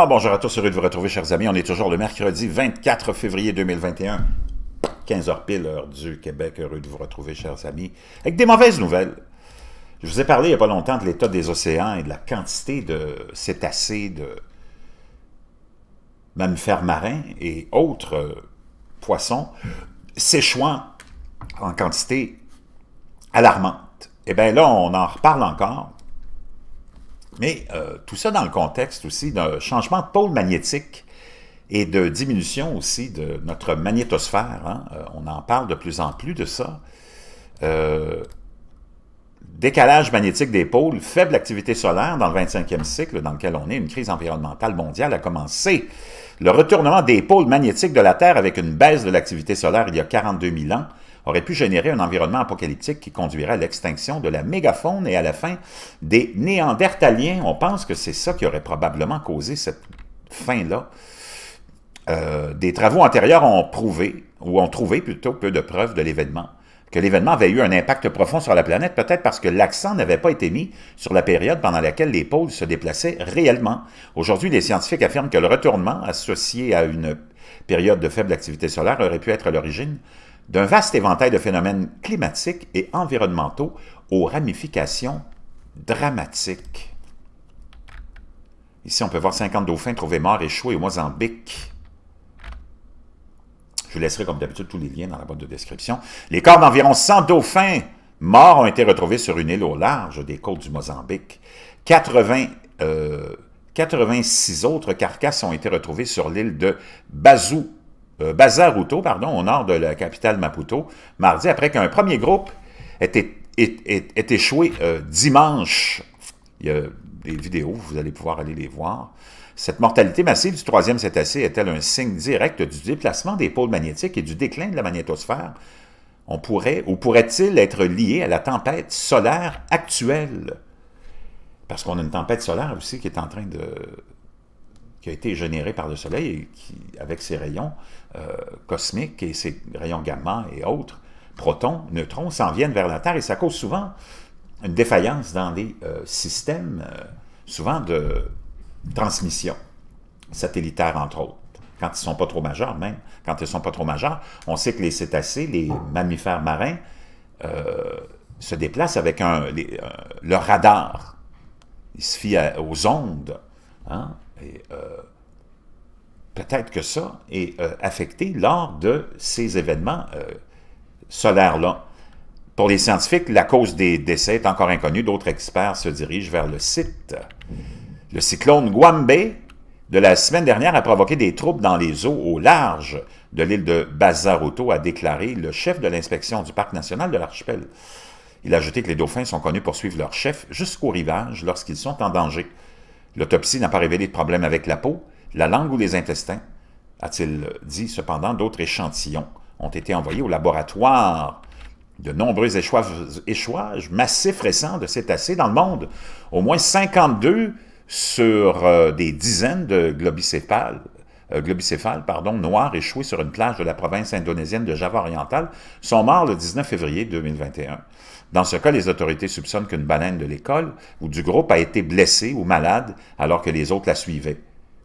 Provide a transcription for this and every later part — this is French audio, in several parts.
Alors, bonjour à tous, heureux de vous retrouver, chers amis. On est toujours le mercredi 24 février 2021. 15h pile, heure du Québec. Heureux de vous retrouver, chers amis, avec des mauvaises nouvelles. Je vous ai parlé il n'y a pas longtemps de l'état des océans et de la quantité de cétacés, de mammifères marins et autres euh, poissons séchouant en quantité alarmante. Eh bien là, on en reparle encore mais euh, tout ça dans le contexte aussi d'un changement de pôle magnétique et de diminution aussi de notre magnétosphère. Hein. Euh, on en parle de plus en plus de ça. Euh, décalage magnétique des pôles, faible activité solaire dans le 25e cycle dans lequel on est, une crise environnementale mondiale a commencé. Le retournement des pôles magnétiques de la Terre avec une baisse de l'activité solaire il y a 42 000 ans aurait pu générer un environnement apocalyptique qui conduirait à l'extinction de la mégafaune et à la fin des Néandertaliens. On pense que c'est ça qui aurait probablement causé cette fin-là. Euh, des travaux antérieurs ont prouvé, ou ont trouvé plutôt peu de preuves de l'événement, que l'événement avait eu un impact profond sur la planète, peut-être parce que l'accent n'avait pas été mis sur la période pendant laquelle les pôles se déplaçaient réellement. Aujourd'hui, les scientifiques affirment que le retournement associé à une période de faible activité solaire aurait pu être à l'origine d'un vaste éventail de phénomènes climatiques et environnementaux aux ramifications dramatiques. Ici, on peut voir 50 dauphins trouvés morts échoués au Mozambique. Je laisserai comme d'habitude tous les liens dans la boîte de description. Les corps d'environ 100 dauphins morts ont été retrouvés sur une île au large des côtes du Mozambique. 80, 86 euh, autres carcasses ont été retrouvées sur l'île de Bazou euh, Bazaruto, pardon, au nord de la capitale Maputo, mardi, après qu'un premier groupe ait, échoué euh, dimanche. Il y a des vidéos, vous allez pouvoir aller les voir. Cette mortalité massive du troisième cétacé est-elle un signe direct du déplacement des pôles magnétiques et du déclin de la magnétosphère? On pourrait, ou pourrait-il être lié à la tempête solaire actuelle? Parce qu'on a une tempête solaire aussi qui est en train de, qui a été généré par le Soleil, et qui, avec ses rayons euh, cosmiques et ses rayons gamma et autres, protons, neutrons, s'en viennent vers la Terre et ça cause souvent une défaillance dans les euh, systèmes, euh, souvent de transmission satellitaire, entre autres. Quand ils ne sont pas trop majeurs, même, quand ils ne sont pas trop majeurs, on sait que les cétacés, les mammifères marins, se déplacent avec un, leur radar. Il se fie aux ondes. Hein? Euh, peut-être que ça est euh, affecté lors de ces événements euh, solaires-là. Pour les scientifiques, la cause des décès est encore inconnue. D'autres experts se dirigent vers le site. Le cyclone Guambe de la semaine dernière a provoqué des troubles dans les eaux au large de l'île de Bazaroto, a déclaré le chef de l'inspection du Parc national de l'archipel. Il a ajouté que les dauphins sont connus pour suivre leur chef jusqu'au rivage lorsqu'ils sont en danger. L'autopsie n'a pas révélé de problème avec la peau, la langue ou les intestins, a-t-il dit. Cependant, d'autres échantillons ont été envoyés au laboratoire. De nombreux échouages, massifs récents de cétacés dans le monde, au moins 52 sur euh, des dizaines de globicéphales, euh, pardon, noirs échoués sur une plage de la province indonésienne de Java oriental, sont morts le 19 février 2021. Dans ce cas, les autorités soupçonnent qu'une baleine de l'école ou du groupe a été blessée ou malade alors que les autres la suivaient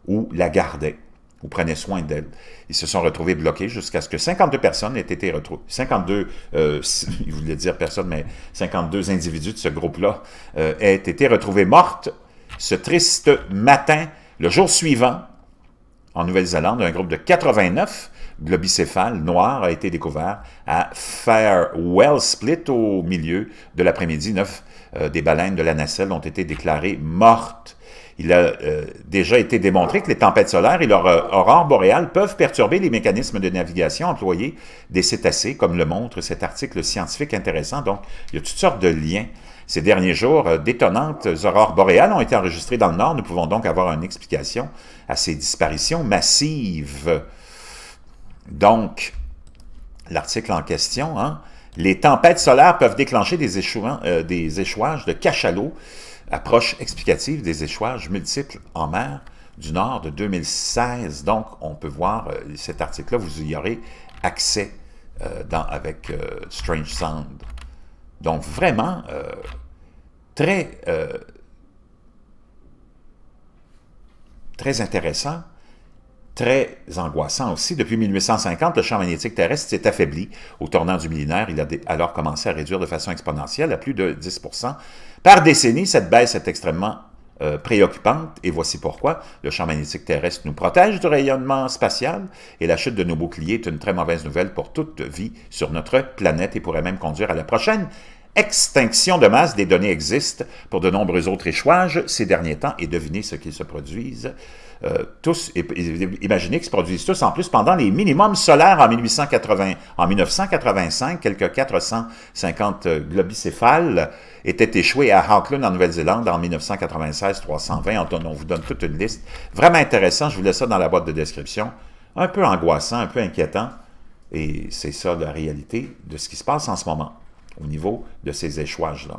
ou la gardaient ou prenaient soin d'elle. Ils se sont retrouvés bloqués jusqu'à ce que 52 personnes aient été retrouvées. 52, euh, il voulait dire personne, mais 52 individus de ce groupe-là euh, aient été retrouvés mortes ce triste matin, le jour suivant, en Nouvelle-Zélande, un groupe de 89 globicéphale noir a été découvert à Farewell Split au milieu de l'après-midi. Neuf euh, des baleines de la nacelle ont été déclarées mortes. Il a euh, déjà été démontré que les tempêtes solaires et leur euh, aurore boréale peuvent perturber les mécanismes de navigation employés des cétacés, comme le montre cet article scientifique intéressant. Donc, il y a toutes sortes de liens. Ces derniers jours, d'étonnantes aurores boréales ont été enregistrées dans le Nord. Nous pouvons donc avoir une explication à ces disparitions massives donc, l'article en question, hein, les tempêtes solaires peuvent déclencher des, euh, échouages de cachalot, approche explicative des échouages multiples en mer du Nord de 2016. Donc, on peut voir euh, cet article-là, vous y aurez accès euh, avec Strange Sound. Donc, vraiment, très intéressant, très angoissant aussi. Depuis 1850, le champ magnétique terrestre s'est affaibli. Au tournant du millénaire, il a alors commencé à réduire de façon exponentielle à plus de 10% Par décennie, cette baisse est extrêmement euh, préoccupante, et voici pourquoi. Le champ magnétique terrestre nous protège du rayonnement spatial, et la chute de nos boucliers est une très mauvaise nouvelle pour toute vie sur notre planète et pourrait même conduire à la prochaine extinction de masse. Des données existent pour de nombreux autres échouages ces derniers temps, et devinez ce qu'ils se produisent. Euh, tous, imaginez qu'ils se produisent tous en plus pendant les minimums solaires en, 1880, en 1985, quelques 450 globicéphales était échoué à Auckland, en Nouvelle-Zélande, en 1996-320. On, on vous donne toute une liste. Vraiment intéressant, je vous laisse ça dans la boîte de description. Un peu angoissant, un peu inquiétant. Et c'est ça la réalité de ce qui se passe en ce moment au niveau de ces échouages-là.